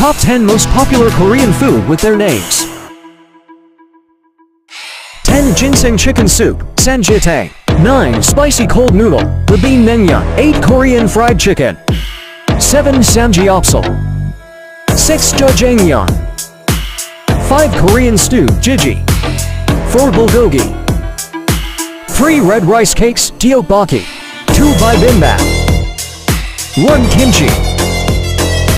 Top 10 most popular Korean food with their names. 10 ginseng chicken soup, samgyetang. 9 spicy cold noodle, bibim naengmyeon. 8 Korean fried chicken. 7 samgyeopsal. 6 jjajangmyeon. 5 Korean stew, jjigae. 4 bulgogi. 3 red rice cakes, tteokbokki. 2 bibimbap. 1 kimchi.